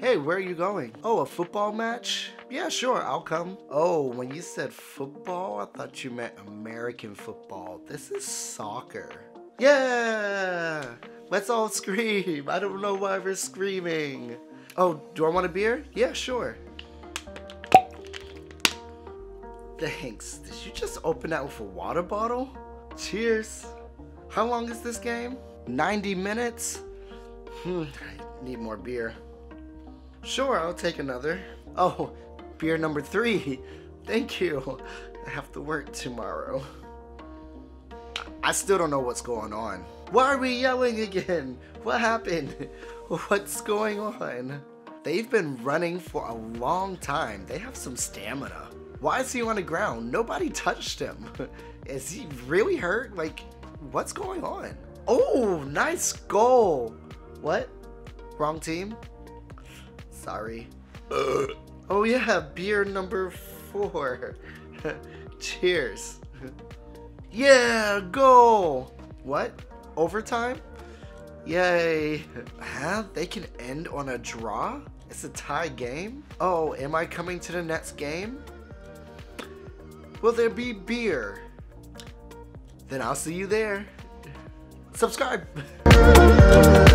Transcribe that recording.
Hey, where are you going? Oh, a football match? Yeah, sure, I'll come. Oh, when you said football, I thought you meant American football. This is soccer. Yeah! Let's all scream. I don't know why we're screaming. Oh, do I want a beer? Yeah, sure. Thanks. Did you just open that with a water bottle? Cheers. How long is this game? 90 minutes? Hmm, I need more beer. Sure, I'll take another. Oh, beer number three. Thank you. I have to work tomorrow. I still don't know what's going on. Why are we yelling again? What happened? What's going on? They've been running for a long time. They have some stamina. Why is he on the ground? Nobody touched him. Is he really hurt? Like, what's going on? Oh, nice goal. What? Wrong team? Sorry. Uh, oh yeah, beer number four. Cheers. yeah, goal. What? Overtime? Yay. Huh? They can end on a draw? It's a tie game? Oh, am I coming to the next game? Will there be beer? Then I'll see you there. Subscribe.